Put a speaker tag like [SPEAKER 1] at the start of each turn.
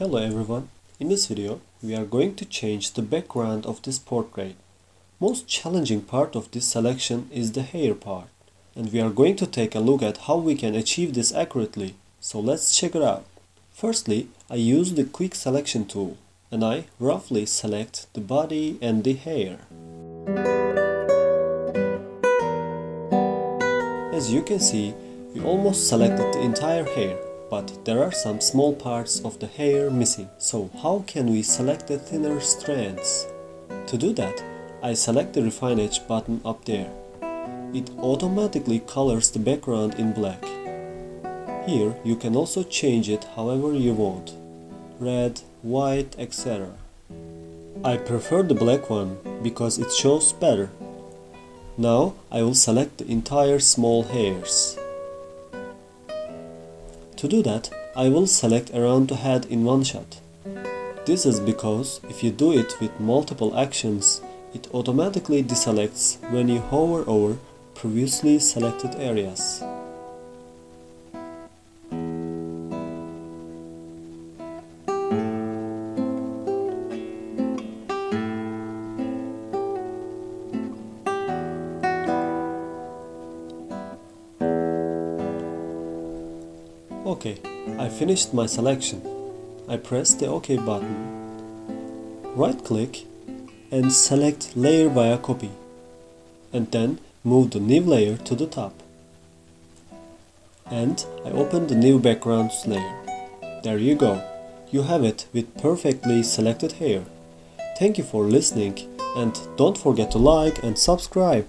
[SPEAKER 1] Hello everyone, in this video we are going to change the background of this portrait. Most challenging part of this selection is the hair part and we are going to take a look at how we can achieve this accurately. So let's check it out. Firstly, I use the quick selection tool and I roughly select the body and the hair. As you can see, we almost selected the entire hair but there are some small parts of the hair missing. So how can we select the thinner strands? To do that, I select the Refine Edge button up there. It automatically colors the background in black. Here you can also change it however you want. Red, white, etc. I prefer the black one because it shows better. Now I will select the entire small hairs. To do that, I will select around the head in one shot. This is because if you do it with multiple actions, it automatically deselects when you hover over previously selected areas. Okay, I finished my selection. I press the OK button. Right click and select layer via copy and then move the new layer to the top. And I open the new backgrounds layer. There you go. You have it with perfectly selected hair. Thank you for listening and don't forget to like and subscribe.